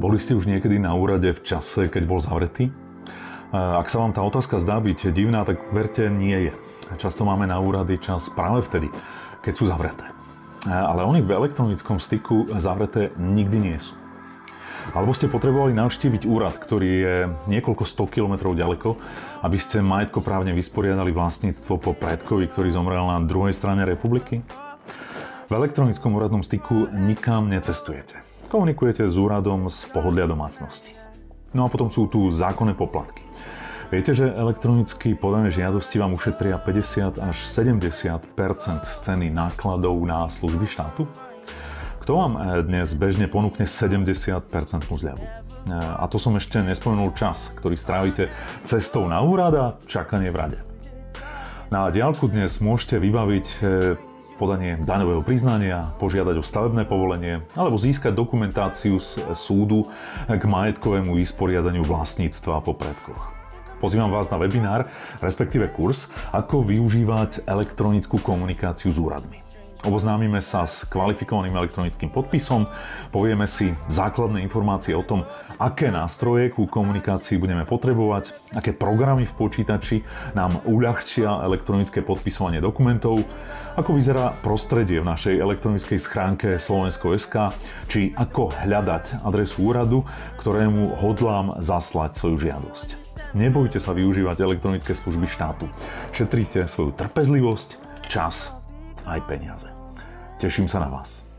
Boli ste už niekedy na úrade v čase, keď bol zavretý? Ak sa vám tá otázka zdá byť divná, tak verte, nie je. Často máme na úrady čas práve vtedy, keď sú zavreté. Ale oni v elektronickom styku zavreté nikdy nie sú. Alebo ste potrebovali navštíviť úrad, ktorý je niekoľko 100 kilometrov ďaleko, aby ste majetkoprávne vysporiadali vlastníctvo po predkovi, ktorý zomrel na druhej strane republiky? V elektronickom úradnom styku nikam necestujete komunikujete s úradom z pohodlia domácnosti. No a potom sú tu zákonné poplatky. Viete, že elektronicky podané žiadosti vám ušetria 50 až 70 z ceny nákladov na služby štátu? Kto vám eh, dnes bežne ponúkne 70 zľavu? Eh, a to som ešte nespomenul čas, ktorý strávite cestou na úrad a čakanie v rade. Na diálku dnes môžete vybaviť eh, podanie daňového priznania, požiadať o stavebné povolenie alebo získať dokumentáciu z súdu k majetkovému vysporiadaniu vlastníctva po predkoch. Pozývam vás na webinár, respektíve kurz, ako využívať elektronickú komunikáciu s úradmi. Oboznámime sa s kvalifikovaným elektronickým podpisom, povieme si základné informácie o tom, aké nástroje ku komunikácii budeme potrebovať, aké programy v počítači nám uľahčia elektronické podpisovanie dokumentov, ako vyzerá prostredie v našej elektronickej schránke Slovensko.sk, či ako hľadať adresu úradu, ktorému hodlám zaslať svoju žiadosť. Nebojte sa využívať elektronické služby štátu. Šetrite svoju trpezlivosť, čas aj peniaze. Teším sa na vás.